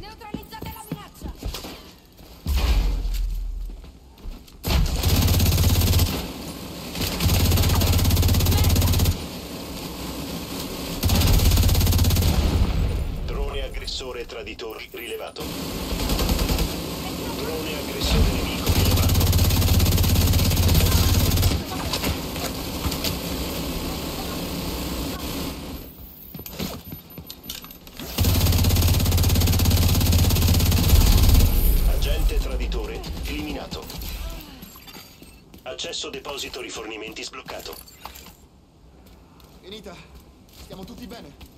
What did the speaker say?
Neutralizzate la minaccia! Drone aggressore traditori rilevato. Accesso deposito rifornimenti sbloccato. Finita. Stiamo tutti bene.